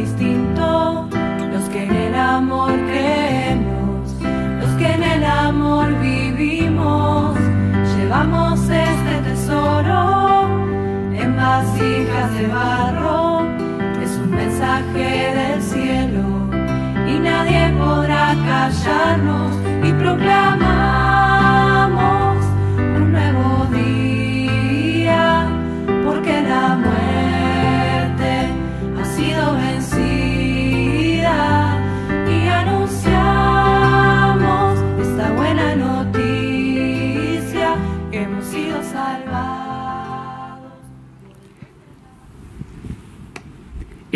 los que en el amor creemos, los que en el amor vivimos, llevamos este tesoro en vasijas de barro, es un mensaje del cielo y nadie podrá callarnos y proclamamos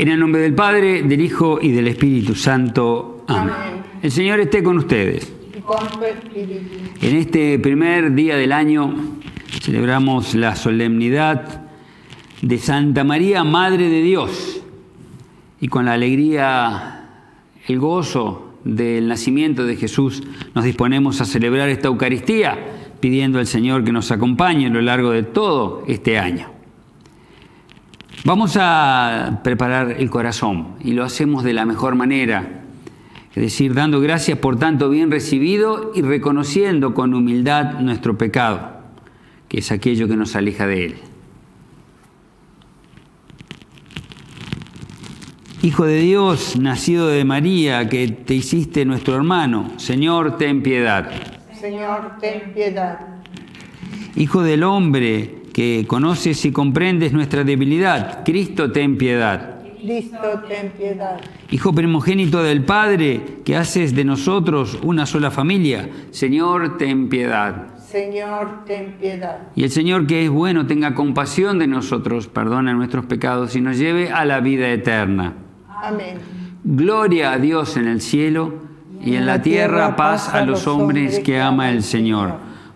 En el nombre del Padre, del Hijo y del Espíritu Santo. Amén. El Señor esté con ustedes. y con tu espíritu. En este primer día del año celebramos la solemnidad de Santa María, Madre de Dios, y con la alegría, el gozo del nacimiento de Jesús nos disponemos a celebrar esta Eucaristía, pidiendo al Señor que nos acompañe a lo largo de todo este año. Vamos a preparar el corazón y lo hacemos de la mejor manera, es decir, dando gracias por tanto bien recibido y reconociendo con humildad nuestro pecado, que es aquello que nos aleja de Él. Hijo de Dios, nacido de María, que te hiciste nuestro hermano, Señor, ten piedad. Señor, ten piedad. Hijo del hombre, que conoces y comprendes nuestra debilidad, Cristo, ten piedad. Cristo, ten piedad. Hijo primogénito del Padre, que haces de nosotros una sola familia, Señor, ten piedad. Señor, ten piedad. Y el Señor que es bueno tenga compasión de nosotros, perdona nuestros pecados y nos lleve a la vida eterna. Amén. Gloria a Dios en el cielo y en la tierra paz a los hombres que ama el Señor.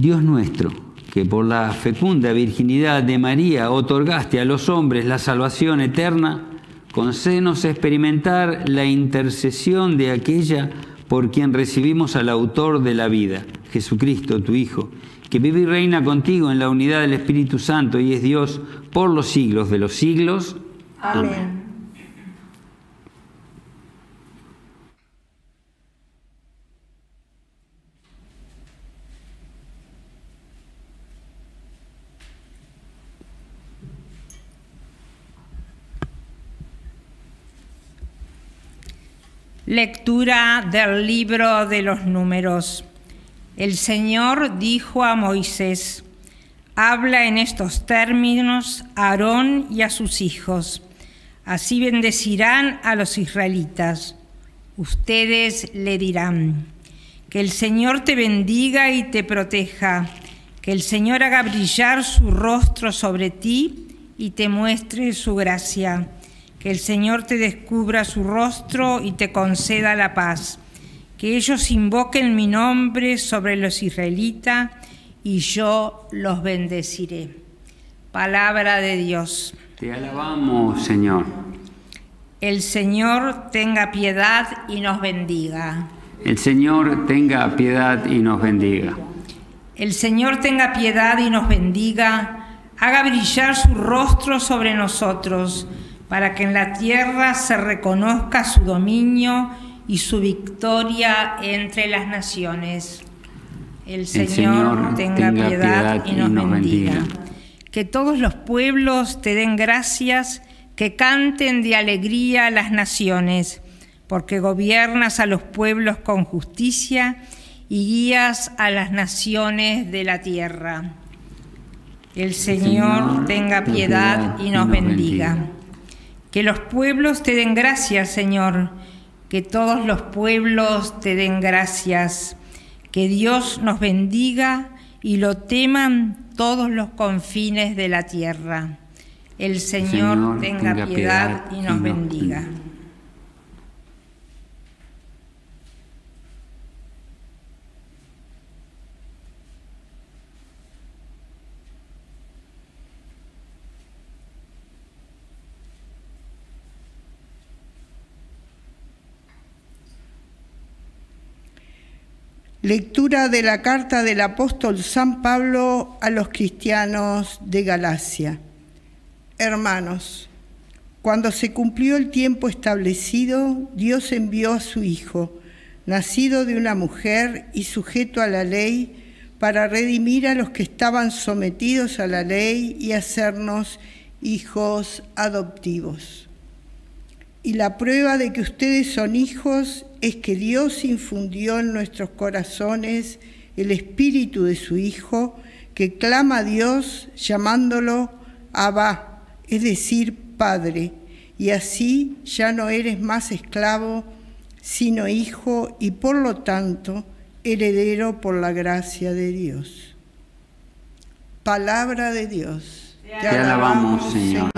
Dios nuestro, que por la fecunda virginidad de María otorgaste a los hombres la salvación eterna, concédenos experimentar la intercesión de aquella por quien recibimos al autor de la vida, Jesucristo, tu Hijo, que vive y reina contigo en la unidad del Espíritu Santo y es Dios por los siglos de los siglos. Amén. Lectura del libro de los números. El Señor dijo a Moisés, habla en estos términos a Aarón y a sus hijos. Así bendecirán a los israelitas. Ustedes le dirán, que el Señor te bendiga y te proteja, que el Señor haga brillar su rostro sobre ti y te muestre su gracia que el Señor te descubra su rostro y te conceda la paz. Que ellos invoquen mi nombre sobre los israelitas y yo los bendeciré. Palabra de Dios. Te alabamos, Señor. El Señor tenga piedad y nos bendiga. El Señor tenga piedad y nos bendiga. El Señor tenga piedad y nos bendiga. Haga brillar su rostro sobre nosotros para que en la tierra se reconozca su dominio y su victoria entre las naciones. El Señor, Señor tenga, tenga piedad, piedad y nos y nos bendiga. bendiga. Que todos los pueblos te den gracias, que canten de alegría las naciones, porque gobiernas a los pueblos con justicia y guías a las naciones de la tierra. El Señor, Señor, tenga ten piedad y nos bendiga. bendiga. Que los pueblos te den gracias, Señor. Que todos los pueblos te den gracias. Que Dios nos bendiga y lo teman todos los confines de la tierra. El Señor, Señor, tenga, tenga piedad, y y nos nos bendiga. bendiga. Lectura de la carta del apóstol San Pablo a los cristianos de Galacia. Hermanos, cuando se cumplió el tiempo establecido, Dios envió a su Hijo, nacido de una mujer y sujeto a la ley, para redimir a los que estaban sometidos a la ley y hacernos hijos adoptivos. Y la prueba de que ustedes son hijos es que Dios infundió en nuestros corazones el espíritu de su Hijo, que clama a Dios llamándolo Abba, es decir, Padre. Y así ya no eres más esclavo, sino hijo y por lo tanto heredero por la gracia de Dios. Palabra de Dios. Te alabamos, Señor.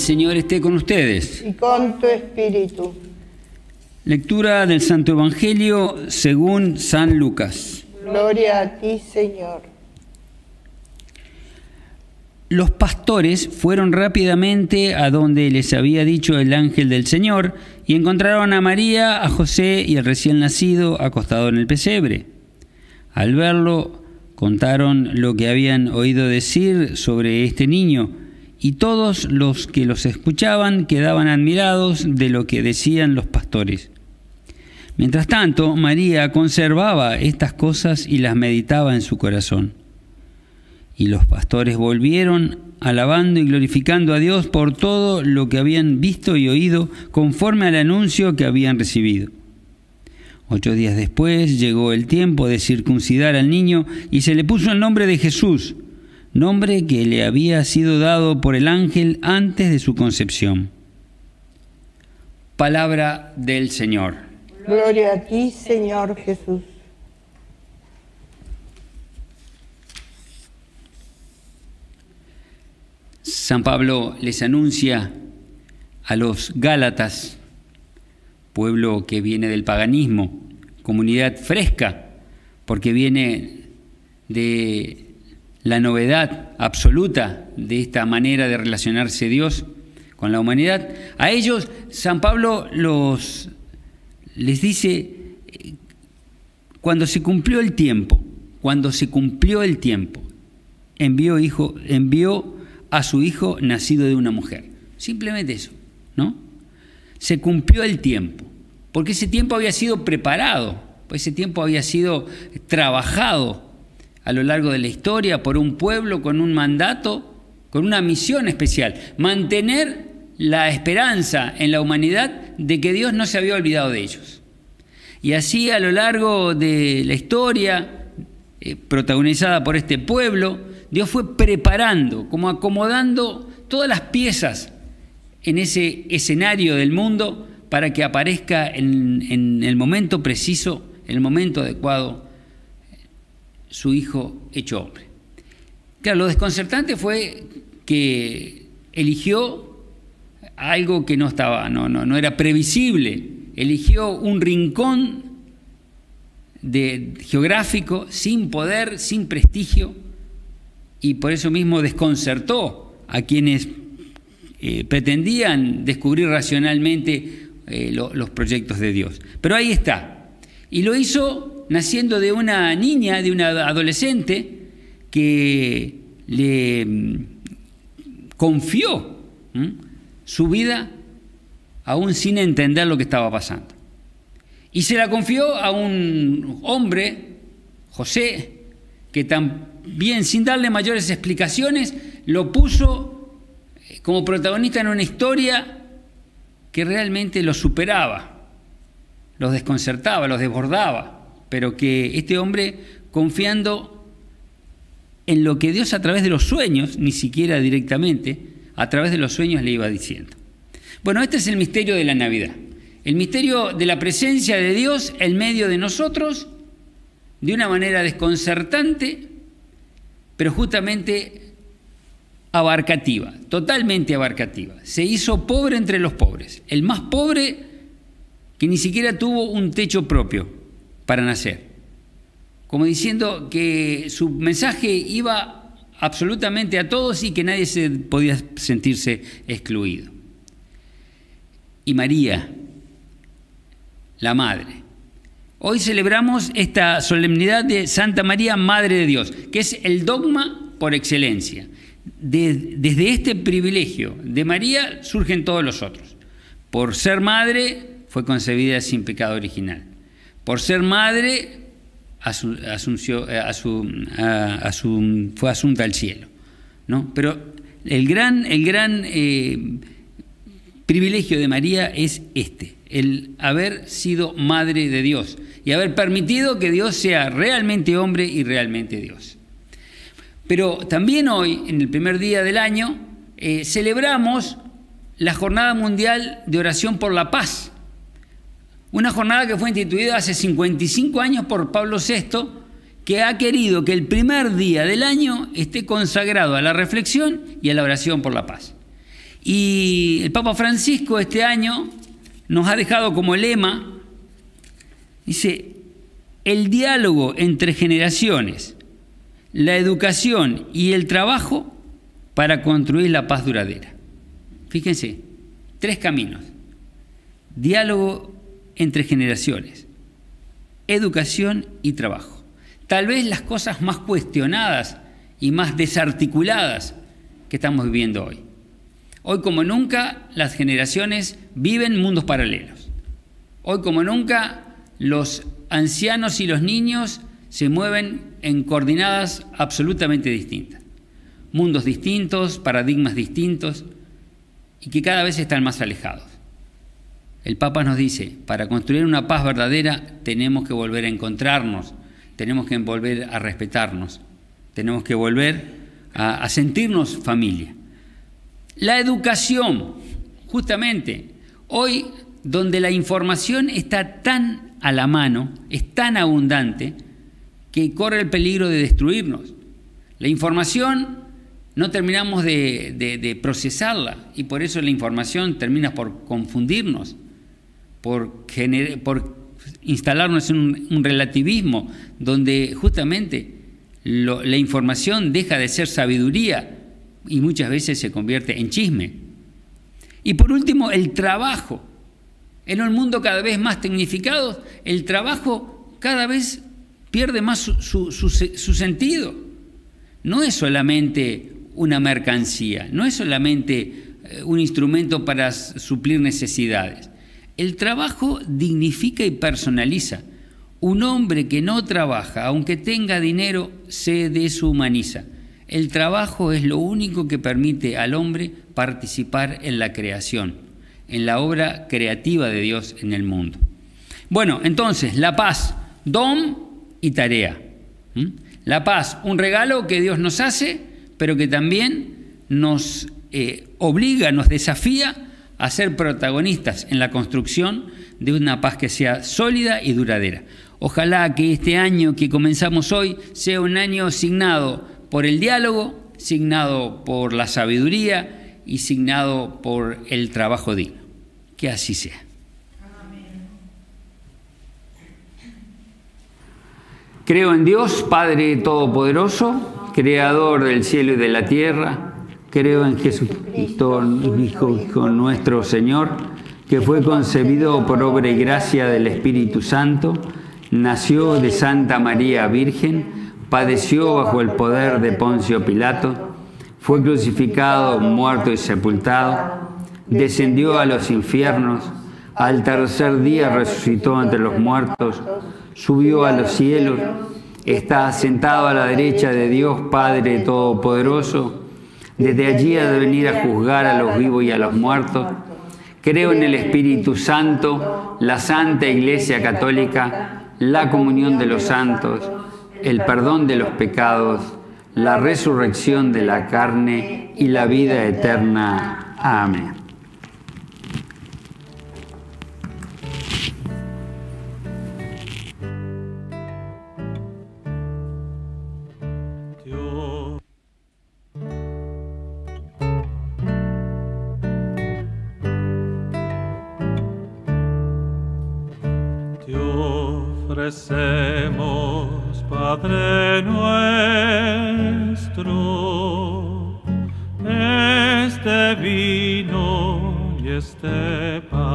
Señor esté con ustedes. Y con tu espíritu. Lectura del Santo Evangelio según San Lucas. Gloria a ti, Señor. Los pastores fueron rápidamente a donde les había dicho el ángel del Señor y encontraron a María, a José y al recién nacido acostado en el pesebre. Al verlo, contaron lo que habían oído decir sobre este niño y todos los que los escuchaban quedaban admirados de lo que decían los pastores. Mientras tanto, María conservaba estas cosas y las meditaba en su corazón. Y los pastores volvieron alabando y glorificando a Dios por todo lo que habían visto y oído conforme al anuncio que habían recibido. Ocho días después llegó el tiempo de circuncidar al niño y se le puso el nombre de Jesús, nombre que le había sido dado por el ángel antes de su concepción. Palabra del Señor. Gloria a ti, Señor Jesús. San Pablo les anuncia a los Gálatas, pueblo que viene del paganismo, comunidad fresca, porque viene de la novedad absoluta de esta manera de relacionarse Dios con la humanidad. A ellos San Pablo los les dice cuando se cumplió el tiempo, cuando se cumplió el tiempo, envió hijo, envió a su hijo nacido de una mujer. Simplemente eso, ¿no? Se cumplió el tiempo, porque ese tiempo había sido preparado, pues ese tiempo había sido trabajado a lo largo de la historia por un pueblo con un mandato, con una misión especial, mantener la esperanza en la humanidad de que Dios no se había olvidado de ellos. Y así a lo largo de la historia, eh, protagonizada por este pueblo, Dios fue preparando, como acomodando todas las piezas en ese escenario del mundo para que aparezca en, en el momento preciso, en el momento adecuado, su hijo hecho hombre. Claro, lo desconcertante fue que eligió algo que no estaba, no, no, no era previsible. Eligió un rincón de, geográfico sin poder, sin prestigio, y por eso mismo desconcertó a quienes eh, pretendían descubrir racionalmente eh, los proyectos de Dios. Pero ahí está. Y lo hizo naciendo de una niña, de una adolescente, que le mm, confió su vida aún sin entender lo que estaba pasando. Y se la confió a un hombre, José, que también sin darle mayores explicaciones, lo puso eh, como protagonista en una historia que realmente lo superaba, los desconcertaba, los desbordaba, pero que este hombre, confiando en lo que Dios a través de los sueños, ni siquiera directamente, a través de los sueños le iba diciendo. Bueno, este es el misterio de la Navidad. El misterio de la presencia de Dios en medio de nosotros, de una manera desconcertante, pero justamente abarcativa, totalmente abarcativa. Se hizo pobre entre los pobres, el más pobre que ni siquiera tuvo un techo propio para nacer. Como diciendo que su mensaje iba absolutamente a todos y que nadie se podía sentirse excluido. Y María, la Madre. Hoy celebramos esta solemnidad de Santa María, Madre de Dios, que es el dogma por excelencia. desde este privilegio de María surgen todos los otros. Por ser madre fue concebida sin pecado original. Por ser madre fue asunta al cielo. ¿no? Pero el gran, el gran eh, privilegio de María es este, el haber sido madre de Dios y haber permitido que Dios sea realmente hombre y realmente Dios. Pero también hoy, en el primer día del año, eh, celebramos la Jornada Mundial de Oración por la Paz. Una jornada que fue instituida hace 55 años por Pablo VI, que ha querido que el primer día del año esté consagrado a la reflexión y a la oración por la paz. Y el Papa Francisco este año nos ha dejado como lema, dice, el diálogo entre generaciones, la educación y el trabajo para construir la paz duradera. Fíjense, tres caminos. Diálogo entre generaciones, educación y trabajo. Tal vez las cosas más cuestionadas y más desarticuladas que estamos viviendo hoy. Hoy como nunca las generaciones viven mundos paralelos. Hoy como nunca los ancianos y los niños se mueven en coordinadas absolutamente distintas. Mundos distintos, paradigmas distintos y que cada vez están más alejados. El Papa nos dice, para construir una paz verdadera tenemos que volver a encontrarnos, tenemos que volver a respetarnos, tenemos que volver a, sentirnos familia. La educación, justamente, hoy donde la información está tan a la mano, es tan abundante, que corre el peligro de destruirnos. La información no terminamos de, procesarla y por eso la información termina por confundirnos, por, por instalarnos en un, relativismo donde justamente la información deja de ser sabiduría y muchas veces se convierte en chisme. Y por último, el trabajo. En un mundo cada vez más tecnificado, el trabajo cada vez pierde más su, sentido. No es solamente una mercancía, no es solamente eh, un instrumento para suplir necesidades. El trabajo dignifica y personaliza. Un hombre que no trabaja, aunque tenga dinero, se deshumaniza. El trabajo es lo único que permite al hombre participar en la creación, en la obra creativa de Dios en el mundo. Bueno, entonces, la paz, don y tarea. La paz, un regalo que Dios nos hace, pero que también nos eh, obliga, nos desafía a ser protagonistas en la construcción de una paz que sea sólida y duradera. Ojalá que este año que comenzamos hoy sea un año signado por el diálogo, signado por la sabiduría y signado por el trabajo digno. Que así sea. Creo en Dios, Padre Todopoderoso, Creador del cielo y de la tierra, Creo en Jesucristo, Hijo, Hijo nuestro Señor, que fue concebido por obra y gracia del Espíritu Santo, nació de Santa María Virgen, padeció bajo el poder de Poncio Pilato, fue crucificado, muerto y sepultado, descendió a los infiernos, al tercer día resucitó entre los muertos, subió a los cielos, está sentado a la derecha de Dios Padre Todopoderoso, desde allí ha de venir a juzgar a los vivos y a los muertos. Creo en el Espíritu Santo, la Santa Iglesia Católica, la comunión de los santos, el perdón de los pecados, la resurrección de la carne y la vida eterna. Amén. Nuestro, este vino y este pan,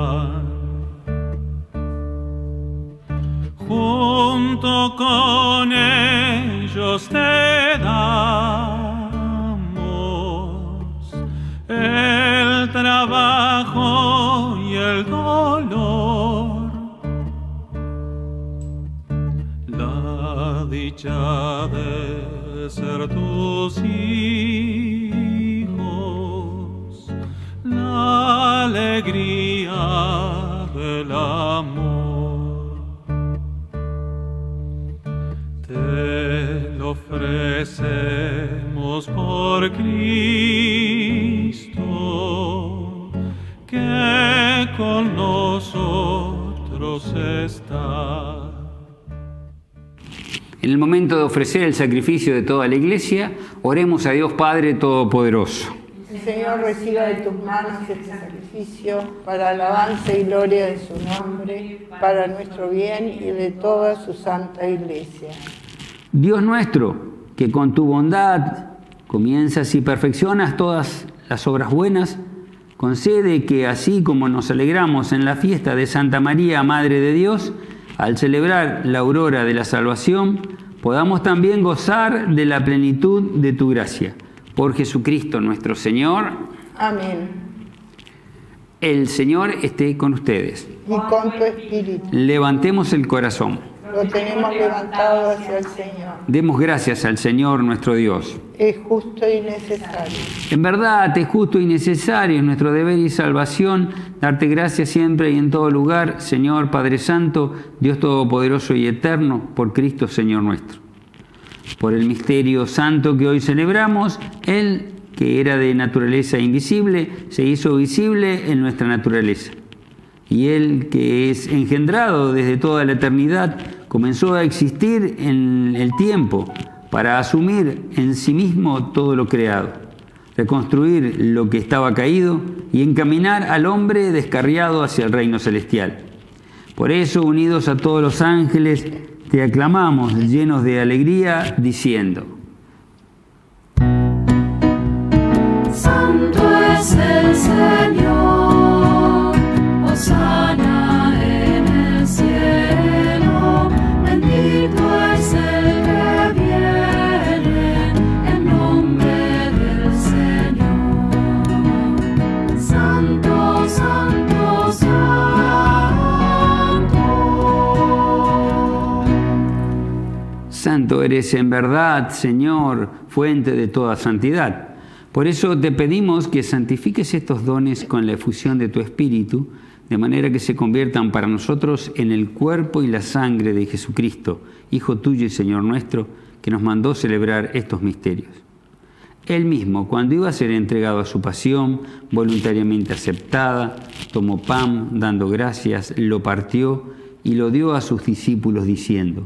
En el momento de ofrecer el sacrificio de toda la iglesia, oremos a Dios Padre Todopoderoso. El Señor reciba de tus manos este sacrificio para alabanza y gloria de su nombre, para nuestro bien y de toda su santa iglesia. Dios nuestro, que con tu bondad comienzas y perfeccionas todas las obras buenas, concede que así como nos alegramos en la fiesta de Santa María, Madre de Dios, al celebrar la aurora de la salvación, podamos también gozar de la plenitud de tu gracia. Por Jesucristo nuestro Señor. Amén. El Señor esté con ustedes. Y con tu espíritu. Levantemos el corazón. Lo tenemos levantado hacia el Señor. Demos gracias al Señor nuestro Dios. Es justo y necesario. En verdad es justo y necesario, es nuestro deber y salvación, darte gracias siempre y en todo lugar, Señor Padre Santo, Dios Todopoderoso y Eterno, por Cristo Señor nuestro. Por el misterio santo que hoy celebramos, Él, que era de naturaleza invisible, se hizo visible en nuestra naturaleza. Y Él, que es engendrado desde toda la eternidad, comenzó a existir en el tiempo para asumir en sí mismo todo lo creado, reconstruir lo que estaba caído y encaminar al hombre descarriado hacia el reino celestial. Por eso, unidos a todos los ángeles, te aclamamos llenos de alegría, diciendo, Santo es el Señor, Osana eres en verdad, Señor, fuente de toda santidad. Por eso te pedimos que santifiques estos dones con la efusión de tu Espíritu, de manera que se conviertan para nosotros en el cuerpo y la sangre de Jesucristo, Hijo tuyo y Señor nuestro, que nos mandó celebrar estos misterios. Él mismo, cuando iba a ser entregado a su pasión, voluntariamente aceptada, tomó pan, dando gracias, lo partió y lo dio a sus discípulos diciendo,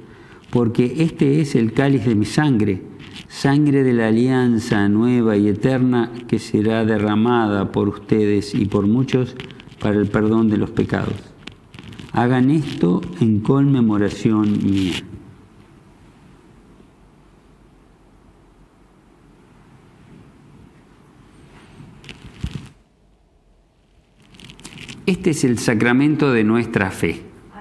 porque este es el cáliz de mi sangre, sangre de la alianza nueva y eterna que será derramada por ustedes y por muchos para el perdón de los pecados. Hagan esto en conmemoración mía. Este es el sacramento de nuestra fe.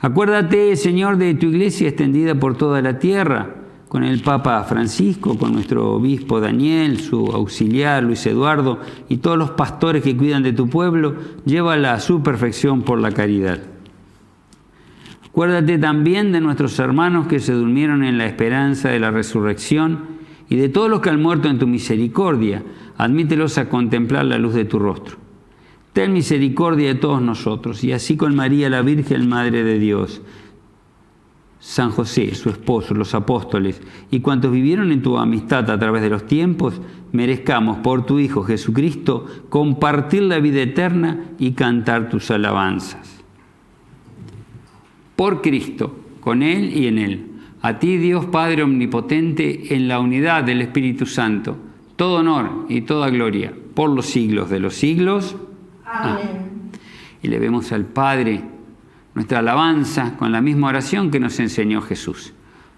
Acuérdate, Señor, de tu iglesia extendida por toda la tierra, con el Papa Francisco, con nuestro obispo Daniel, su auxiliar Luis Eduardo y todos los pastores que cuidan de tu pueblo, llévala a su perfección por la caridad. Acuérdate también de nuestros hermanos que se durmieron en la esperanza de la resurrección y de todos los que han muerto en tu misericordia. Admítelos a contemplar la luz de tu rostro. Ten misericordia de todos nosotros y así con María la Virgen, Madre de Dios, San José, su esposo, los apóstoles y cuantos vivieron en tu amistad a través de los tiempos, merezcamos por tu Hijo Jesucristo compartir la vida eterna y cantar tus alabanzas por Cristo, con Él y en Él. A ti, Dios Padre Omnipotente, en la unidad del Espíritu Santo, todo honor y toda gloria por los siglos de los siglos. Amén. Y le vemos al Padre nuestra alabanza con la misma oración que nos enseñó Jesús.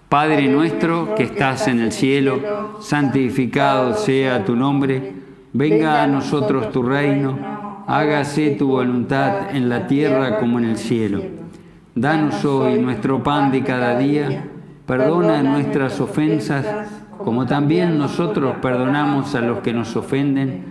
Padre nuestro que estás en el cielo, santificado sea tu nombre, venga a nosotros tu reino, hágase tu voluntad en la tierra como en el cielo. Danos hoy nuestro pan de cada día, perdona nuestras ofensas, como también nosotros perdonamos a los que nos ofenden.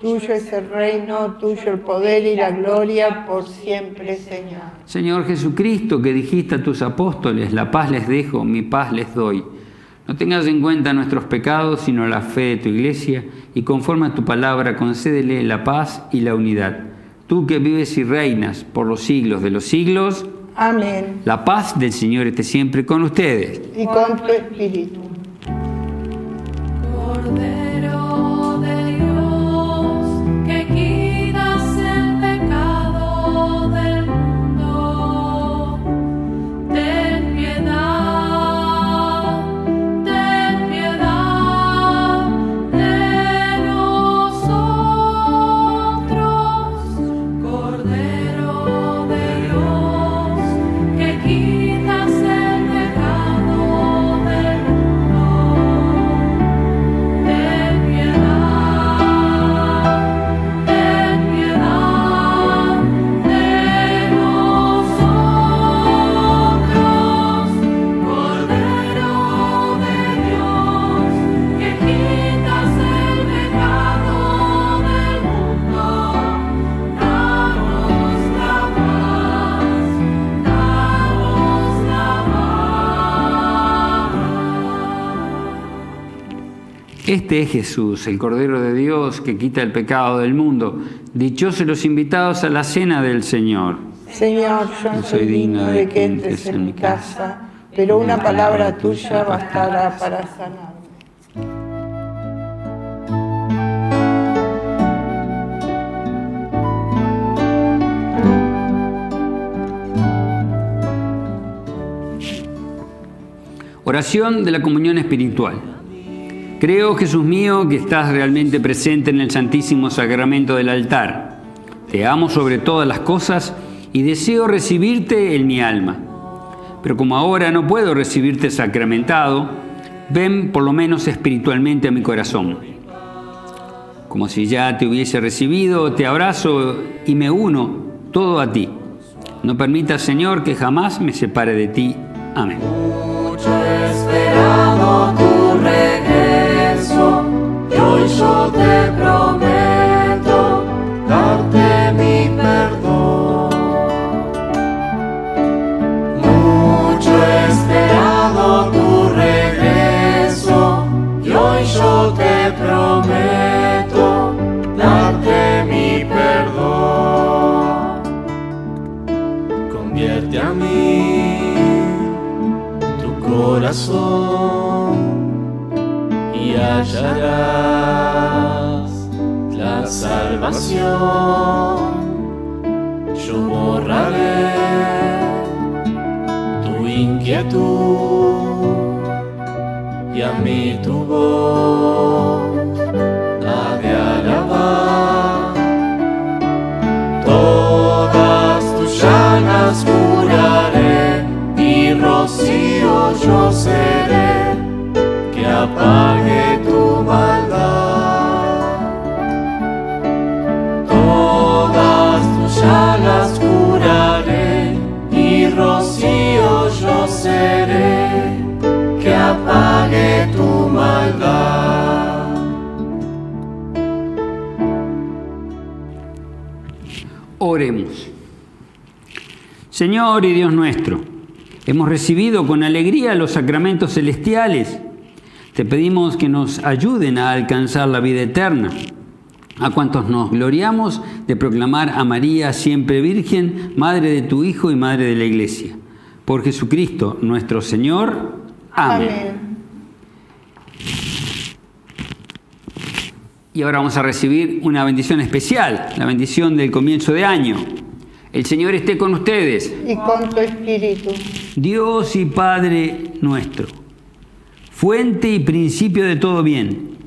Tuyo es el reino, tuyo el poder y la gloria por siempre, Señor. Señor Jesucristo, que dijiste a tus apóstoles, la paz les dejo, mi paz les doy. No tengas en cuenta nuestros pecados, sino la fe de tu iglesia, y conforme a tu palabra, concédele la paz y la unidad. Tú que vives y reinas por los siglos de los siglos. Amén. La paz del Señor esté siempre con ustedes. Y con tu espíritu. Este es Jesús, el Cordero de Dios que quita el pecado del mundo. Dichosos los invitados a la cena del Señor. Señor, yo no soy digno de que entres en mi casa, pero una palabra tuya bastará para sanarme. Oración de la comunión espiritual. Creo, Jesús mío, que estás realmente presente en el Santísimo Sacramento del altar. Te amo sobre todas las cosas y deseo recibirte en mi alma. Pero como ahora no puedo recibirte sacramentado, ven por lo menos espiritualmente a mi corazón. Como si ya te hubiese recibido, te abrazo y me uno todo a ti. No permitas, Señor, que jamás me separe de ti. Amén. Yo te prometo Yo borraré tu inquietud y a mí tu voz ha de alabar. Todas tus llagas curaré y rocío yo seré que apague Señor y Dios nuestro, hemos recibido con alegría los sacramentos celestiales. Te pedimos que nos ayuden a alcanzar la vida eterna. A cuantos nos gloriamos de proclamar a María siempre Virgen, Madre de tu Hijo y Madre de la Iglesia. Por Jesucristo nuestro Señor. Amén. Y ahora vamos a recibir una bendición especial, la bendición del comienzo de año. El Señor esté con ustedes. Y con tu espíritu. Dios y Padre nuestro, fuente y principio de todo bien,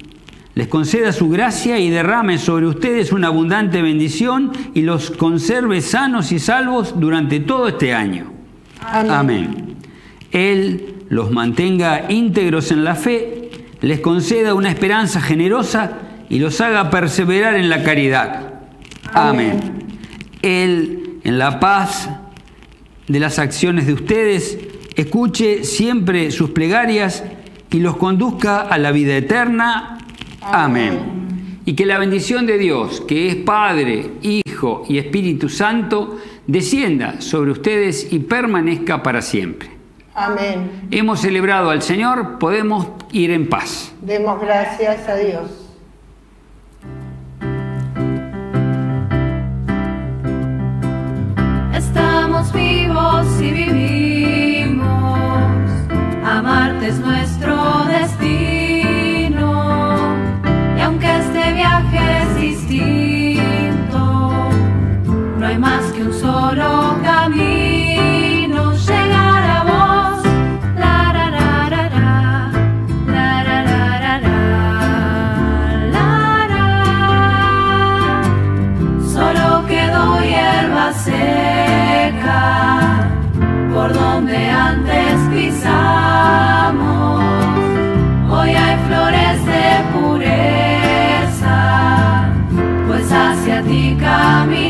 les conceda su gracia y derrame sobre ustedes una abundante bendición y los conserve sanos y salvos durante todo este año. Amén. Amén. Él los mantenga íntegros en la fe, les conceda una esperanza generosa y los haga perseverar en la caridad. Amén. Él, en la paz de las acciones de ustedes, escuche siempre sus plegarias y los conduzca a la vida eterna. Amén. Y que la bendición de Dios, que es Padre, Hijo y Espíritu Santo, descienda sobre ustedes y permanezca para siempre. Amén. Hemos celebrado al Señor, podemos ir en paz. Demos gracias a Dios. Vivos y camino.